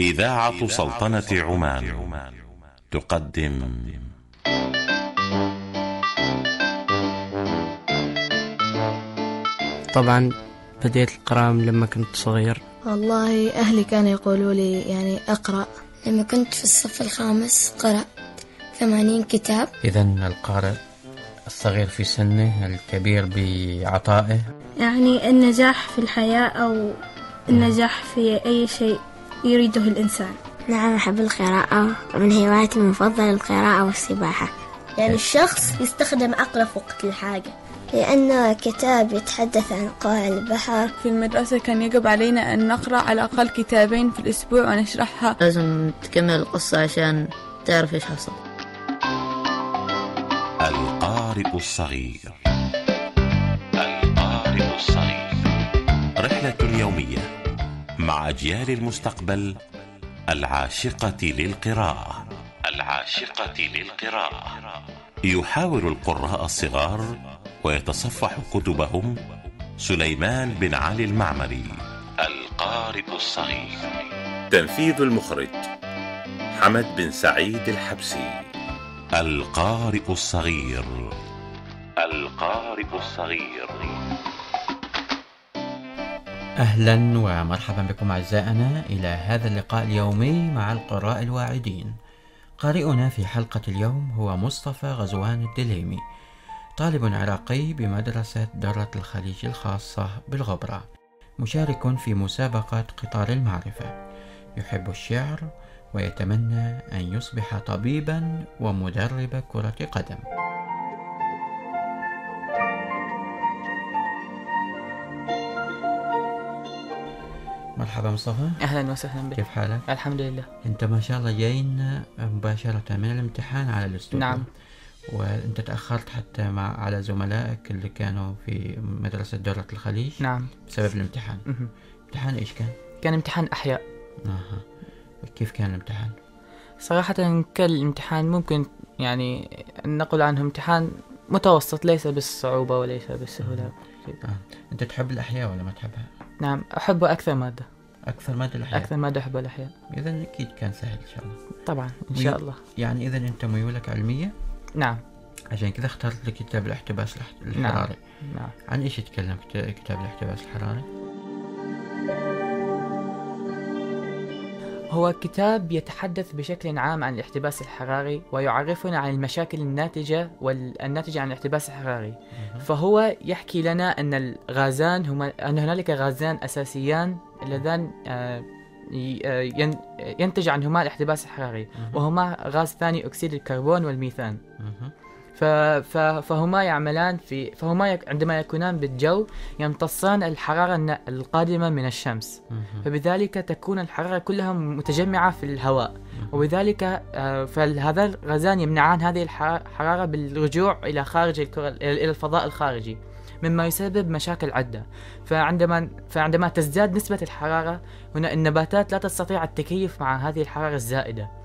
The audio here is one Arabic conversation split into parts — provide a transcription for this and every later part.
إذاعة سلطنة عمان. تقدم. طبعا بديت القراءة من لما كنت صغير. والله أهلي كانوا يقولوا لي يعني أقرأ. لما كنت في الصف الخامس قرأت ثمانين كتاب. إذا القارئ الصغير في سنه الكبير بعطائه. يعني النجاح في الحياة أو النجاح في أي شيء. يريده الإنسان. نعم أحب القراءة. من هواياتي المفضلة القراءة والسباحة. يعني الشخص يستخدم عقله في وقت الحاجة. لأنه كتاب يتحدث عن قاع البحر. في المدرسة كان يجب علينا أن نقرأ على الأقل كتابين في الأسبوع ونشرحها. لازم تكمل القصة عشان تعرف إيش حصل. القارئ الصغير. القارئ الصغير. رحلة يومية مع أجيال المستقبل العاشقة للقراءة. العاشقة للقراءة. يحاور القراء الصغار ويتصفح كتبهم سليمان بن علي المعمري. القارئ الصغير. تنفيذ المخرج حمد بن سعيد الحبسي. القارئ الصغير. القارئ الصغير. أهلا ومرحبا بكم أعزائنا إلى هذا اللقاء اليومي مع القراء الواعدين. قارئنا في حلقة اليوم هو مصطفى غزوان الدليمي طالب عراقي بمدرسة درة الخليج الخاصة بالغبرة مشارك في مسابقة قطار المعرفة. يحب الشعر ويتمنى أن يصبح طبيبا ومدرب كرة قدم. مرحبا مصطفى أهلا وسهلا بك كيف حالك؟ الحمد لله أنت ما شاء الله جاينا مباشرة من الامتحان على الأستوديو نعم وأنت تأخرت حتى مع على زملائك اللي كانوا في مدرسة دورة الخليج نعم بسبب الامتحان. امتحان إيش كان؟ كان امتحان أحياء أها كيف كان الامتحان؟ صراحة كان الامتحان ممكن يعني نقول عنه امتحان متوسط ليس بالصعوبة وليس بالسهولة آه. أنت تحب الأحياء ولا ما تحبها؟ نعم أحبه أكثر مادة. أكثر مادة الأحياء؟ أكثر مادة أحبها الأحياء. اذا أكيد كان سهل إن شاء الله. طبعا إن شاء الله. يعني اذا أنت ميولك علمية؟ نعم. عشان كذا اخترت لك كتاب الاحتباس نعم. الحراري. نعم. عن إيش يتكلم كت- كتاب الاحتباس الحراري؟ هو كتاب يتحدث بشكل عام عن الاحتباس الحراري ويعرفنا عن المشاكل الناتجة والناتجة عن الاحتباس الحراري. فهو يحكي لنا أن الغازان هما أن هنالك غازان أساسيان اللذان آه، آه، ين- ينتج عنهما الاحتباس الحراري. وهما غاز ثاني أكسيد الكربون والميثان. فهما يعملان في فهما يك... عندما يكونان بالجو يمتصان الحرارة القادمة من الشمس. فبذلك تكون الحرارة كلها متجمعة في الهواء. وبذلك آه، فهذا الغازان يمنعان هذه الح- الحرارة بالرجوع إلى خارج الكرة إلى الفضاء الخارجي مما يسبب مشاكل عدة. فعندما فعندما تزداد نسبة الحرارة هنا النباتات لا تستطيع التكيف مع هذه الحرارة الزائدة.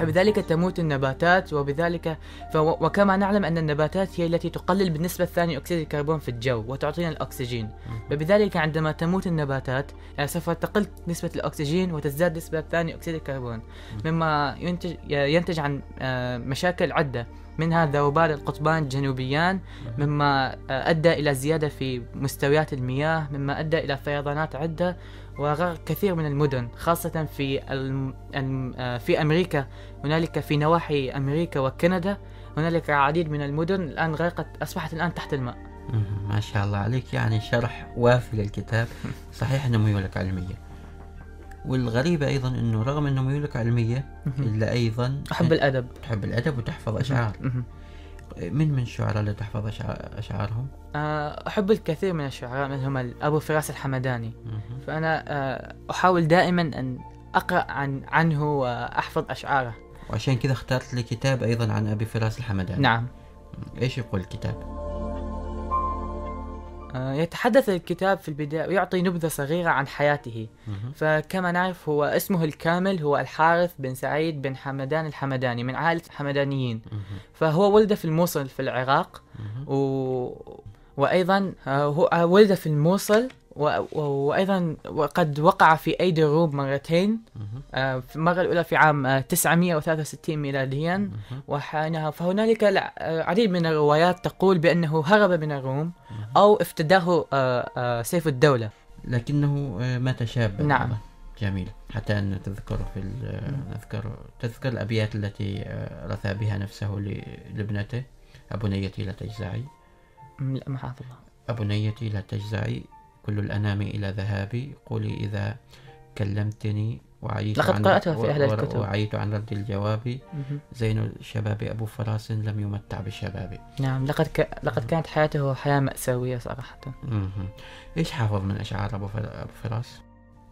بذلك تموت النباتات وبذلك. وكما نعلم أن النباتات هي التي تقلل بالنسبة ثاني أكسيد الكربون في الجو وتعطينا الأكسجين. فبذلك عندما تموت النباتات آه، سوف تقل نسبة الأكسجين وتزداد نسبة ثاني أكسيد الكربون. مما ينتج, ينتج عن آه، مشاكل عدة منها ذوبان القطبان الجنوبيان مما آه، أدى إلى زيادة في مستويات المياه مما أدى إلى فيضانات عدة وغرق كثير من المدن خاصة في الم... آه، في أمريكا. هنالك في نواحي أمريكا وكندا هنالك العديد من المدن الآن غرقت أصبحت الآن تحت الماء. ما شاء الله عليك. يعني شرح وافي للكتاب. صحيح أنه ميولك علمية. والغريبة أيضا أنه رغم أنه ميولك علمية إلا أيضا أحب الأدب. تحب الأدب وتحفظ أشعار. مهم. من من الشعراء اللي تحفظ أشع- أشعارهم؟ آه، أحب الكثير من الشعراء منهم أبو فراس الحمداني. فأنا آه، أحاول دائما أن أقرأ عن عنه وأحفظ أشعاره وعشان كذا اخترت لي كتاب أيضا عن أبي فراس الحمداني نعم إيش يقول الكتاب؟ آه، يتحدث الكتاب في البداية ويعطي نبذة صغيرة عن حياته. فكما نعرف هو اسمه الكامل هو الحارث بن سعيد بن حمدان الحمداني من عائلة الحمدانيين. فهو ولد في الموصل في العراق. و... وأيضا آه، هو آه، ولد في الموصل و- و- وأيضا وقد وقع في أيدي الروم مرتين. آه، في المرة الأولى في عام آه، 963 ميلاديا. مهم. وحينها فهنالك الع- آه، من الروايات تقول بأنه هرب من الروم أو افتداه آه، آه، سيف الدولة. لكنه آه، مات شابا. نعم. جميل. حتى أن تذكر في نذكر تذكر الأبيات التي آه، رثى بها نفسه لابنته. أبنيتي لا تجزعي. لا معاذ الله أبنيتي لا تجزعي. كل الأنام إلى ذهابي قولي إذا كلمتني وعيت لقد قرأتها في أهل الكتب. وعيت عن رد الجواب. زين الشباب أبو فراس لم يمتع بالشباب نعم لقد ك... لقد كانت حياته حياة مأساوية صراحة مهم. إيش حافظ من أشعار أبو فر- أبو فراس؟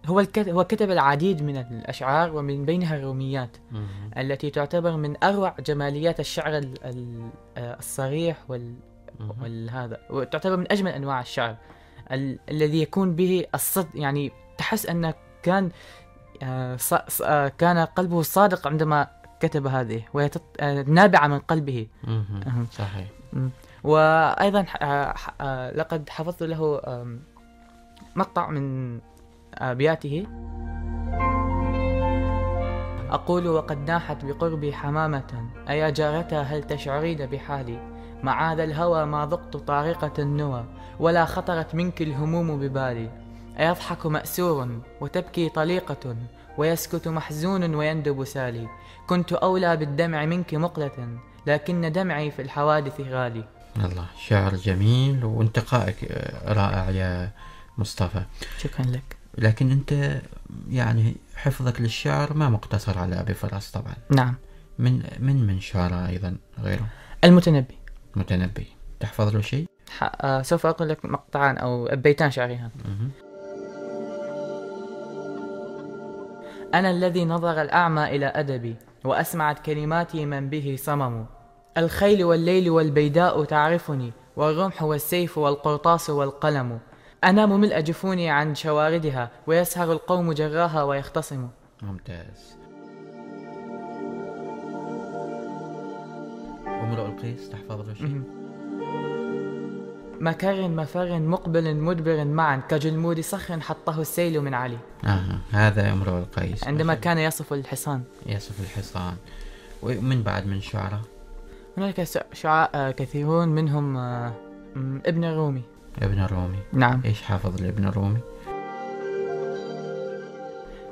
هو الكت... هو كتب العديد من الأشعار ومن بينها الروميات مهم. التي تعتبر من أروع جماليات الشعر ال... ال... آه، الصريح وال... والهذا وتعتبر من أجمل أنواع الشعر ال... الذي يكون به الصدق يعني تحس أنه كان آه، ص... ص... آه، كان قلبه صادق عندما كتب هذه وهي تط... آه، نابعة من قلبه. صحيح. وأيضا آه، آه، لقد حفظت له مقطع من أبياته أقول وقد ناحت بقربي حمامة. أيا جارتا هل تشعرين بحالي؟ معاذ الهوى ما ذقت طارقة النوى ولا خطرت منك الهموم ببالي. أيضحك مأسور وتبكي طليقة ويسكت محزون ويندب سالي. كنت أولى بالدمع منك مقلة لكن دمعي في الحوادث غالي. الله شعر جميل وانتقائك رائع يا مصطفى. شكرا لك. لكن أنت يعني حفظك للشعر ما مقتصر على أبي فراس طبعا. نعم. من من من شعراء أيضا غيره؟ المتنبي. متنبي. تحفظ له شيء؟ ح- آه، سوف أقول لك مقطعان أو بيتان شعريان. أنا الذي نظر الأعمى إلى أدبي وأسمعت كلماتي من به صمم. الخيل والليل والبيداء تعرفني والرمح والسيف والقرطاس والقلم. أنام ملء جفوني عن شواردها ويسهر القوم جراها ويختصم. ممتاز. امرؤ القيس تحفظ له شيء؟ مكر مفر مقبل مدبر معا كجلمود صخر حطه السيل من علي. آه هذا امرؤ القيس. عندما ما كان يصف الحصان. يصف الحصان. ومن بعد من الشعراء هناك س- شعراء آه، كثيرون منهم آه، ابن الرومي ابن الرومي نعم. إيش حافظ لابن الرومي؟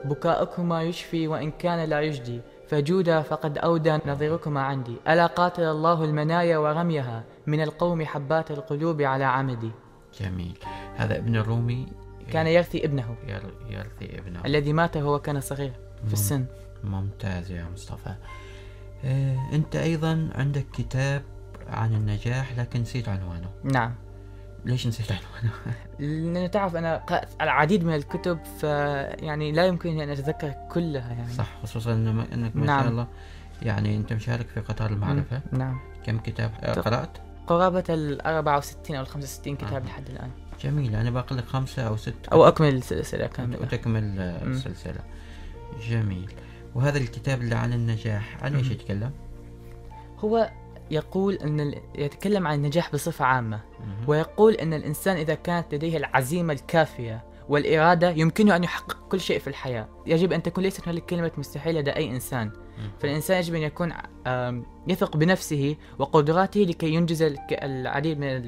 بكاؤكما يشفي وإن كان لا يجدي. فجودا فقد أودى نظيركما عندي. ألا قاتل الله المنايا ورميها من القوم حبات القلوب على عمدي. جميل. هذا ابن الرومي كان يرثي ابنه. ير- يرثي ابنه. الذي مات وهو كان صغير في السن. ممتاز يا مصطفى. آه، أنت أيضا عندك كتاب عن النجاح لكن نسيت عنوانه. نعم. ليش نسيت عنوانه لأن تعرف أنا قرأت العديد من الكتب فيعني لا يمكنني أن أتذكر كلها يعني صح خصوصا إنك ما نعم. شاء الله يعني أنت مشارك في قطار المعرفة م، نعم كم كتاب آه، طب. قرأت قرابة ال 64 أو ال 65 كتاب آه. لحد الآن جميل أنا باقي لك خمسة أو ست أو أكمل السلسلة كاملة وتكمل آه، مم. السلسلة جميل وهذا الكتاب اللي عن النجاح عن إيش. يتكلم؟ هو يقول أن يتكلم عن النجاح بصفة عامة. ويقول أن الإنسان إذا كانت لديه العزيمة الكافية والإرادة يمكنه أن يحقق كل شيء في الحياة. يجب أن تكون ليست هنالك كلمة مستحيل لدى أي إنسان. فالإنسان يجب أن يكون يثق بنفسه وقدراته لكي ينجز العديد من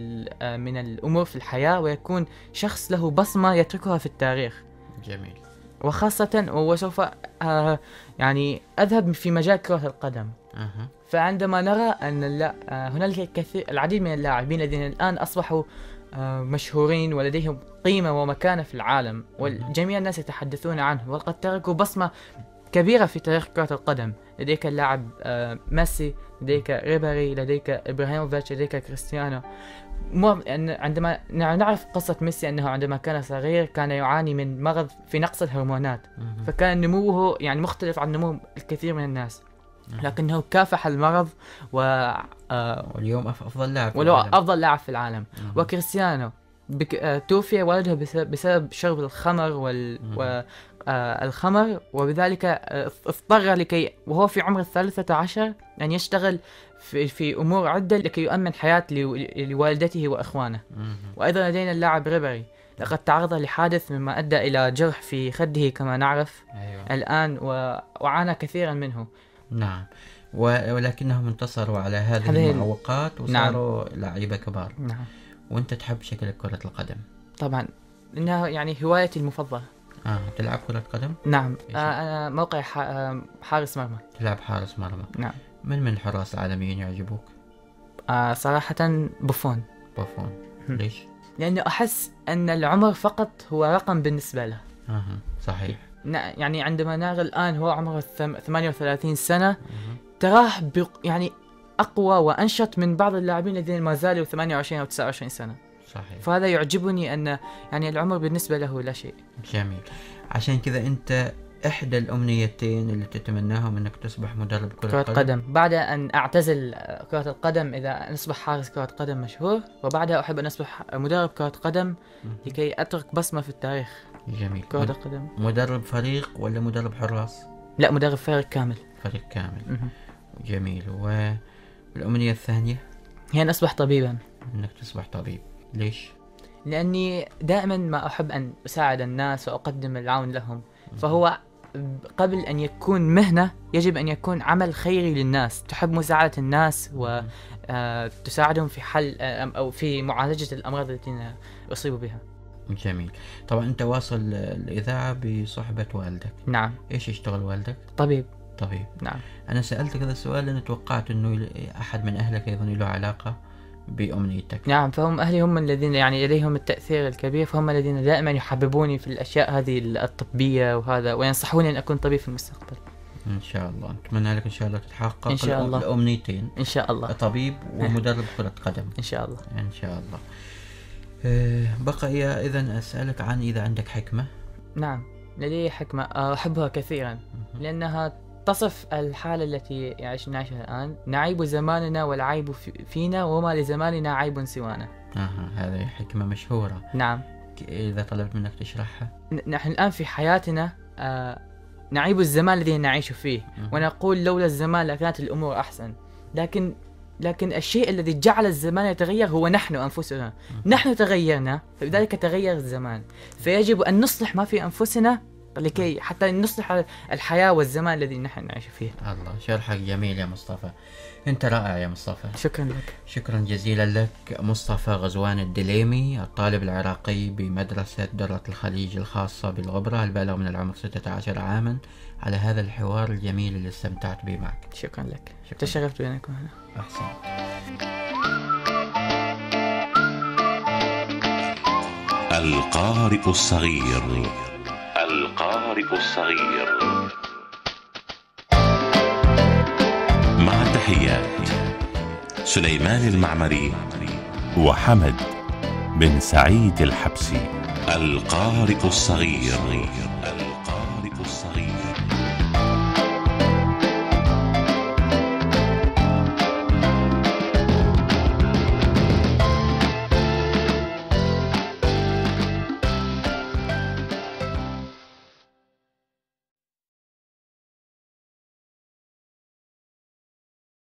من الأمور في الحياة ويكون شخص له بصمة يتركها في التاريخ. جميل. وخاصة وسوف يعني أذهب في مجال كرة القدم. فعندما نرى أن. آه، هنالك كثير العديد من اللاعبين الذين الآن أصبحوا آه، مشهورين ولديهم قيمة ومكانة في العالم والجميع الناس يتحدثون عنه وقد تركوا بصمة كبيرة في تاريخ كرة القدم. لديك اللاعب آه، ميسي لديك ريبيري لديك إبراهيموفيتش لديك كريستيانو. مو أن عندما نع- نعرف قصة ميسي أنه عندما كان صغير كان يعاني من مرض في نقص الهرمونات. فكان نموه يعني مختلف عن نمو الكثير من الناس. لكنه كافح المرض و آه، واليوم أفضل لاعب ولو. أفضل لاعب في العالم مهم. وكريستيانو بك... آه، توفي والده بسبب, بسبب شرب الخمر وال مم. و... آه، الخمر وبذلك اضطر لكي وهو في عمر الثالثة عشر أن يشتغل في, في أمور عدة لكي يؤمن حياة لو- لوالدته وإخوانه. وأيضا لدينا اللاعب ريبري لقد تعرض لحادث مما أدى إلى جرح في خده كما نعرف أيوة. الآن و... وعانى كثيرا منه نعم. ولكنهم انتصروا على هذه هذه ال- المعوقات وصاروا لعيبة كبار. نعم. وانت تحب شكل كرة القدم؟ طبعا. إنها يعني هوايتي المفضلة. آه تلعب كرة قدم؟ نعم؟ آه أنا موقع. آه، حارس مرمى. تلعب حارس مرمى. نعم. من من الحراس العالميين يعجبوك؟ آه صراحة بوفون. بوفون. ليش؟ لأنه أحس أن العمر فقط هو رقم بالنسبة له. أها صحيح. يعني عندما نرى الآن هو عمره الثم- 38 سنة. تراه. يعني أقوى وأنشط من بعض اللاعبين الذين ما زالوا 28 أو 29 سنة صحيح فهذا يعجبني أن يعني العمر بالنسبة له لا شيء جميل عشان كذا أنت إحدى الأمنيتين اللي تتمناهم أنك تصبح مدرب كرة, كرة قدم بعد أن أعتزل كرة القدم إذا أصبح حارس كرة قدم مشهور وبعدها أحب أن أصبح مدرب كرة قدم. لكي أترك بصمة في التاريخ جميل. كرة القدم. مدرب فريق ولا مدرب حراس؟ لا مدرب فريق كامل. فريق كامل. مهم. جميل. والأمنية الثانية؟ هي أن أصبح طبيبا. إنك تصبح طبيب. ليش؟ لأني دائما ما أحب أن أساعد الناس وأقدم العون لهم. فهو قبل أن يكون مهنة يجب أن يكون عمل خيري للناس. تحب مساعدة الناس وتساعدهم في حل آه، أو في معالجة الأمراض التي يصيبوا بها. جميل. طبعا أنت واصل الاذاعة بصحبة والدك. نعم. إيش يشتغل والدك؟ طبيب. طبيب. نعم. أنا سألتك هذا السؤال لأن توقعت أنه أحد من أهلك أيضا له علاقة بأمنيتك. نعم فهم أهلي هم الذين يعني لديهم التأثير الكبير فهم الذين دائما يحببوني في الأشياء هذه الطبية وهذا وينصحوني أن أكون طبيب في المستقبل. إن شاء الله. نتمنى لك إن شاء الله تتحقق إن شاء الله. الأمنيتين. إن شاء الله. طبيب ومدرب كرة قدم. إن شاء الله. إن شاء الله. بقي اذا أسألك عن إذا عندك حكمة. نعم لدي حكمة أحبها كثيرا لأنها تصف الحالة التي نعيشها الآن. نعيب زماننا والعيب في- فينا وما لزماننا عيب سوانا. أها هذه حكمة مشهورة. نعم. إذا طلبت منك تشرحها. نحن الآن في حياتنا آه نعيب الزمان الذي نعيش فيه. ونقول لولا الزمان لكانت الأمور أحسن. لكن لكن الشيء الذي جعل الزمان يتغير هو نحن أنفسنا. نحن تغيرنا فبذلك تغير الزمان. فيجب أن نصلح ما في أنفسنا لكي حتى نصلح الحياة والزمان الذي نحن نعيش فيه. الله شرحك جميل يا مصطفى. أنت رائع يا مصطفى. شكرا لك. شكرا جزيلا لك. مصطفى غزوان الدليمي الطالب العراقي بمدرسة درة الخليج الخاصة بالغبرة البالغ من العمر 16 عاما؟ على هذا الحوار الجميل اللي استمتعت به معك. شكرا لك. شكراً. تشرفت بأن أكون هنا أحسن. القارئ الصغير. القارئ الصغير. مع تحيات سليمان المعمري وحمد بن سعيد الحبسي. القارئ الصغير.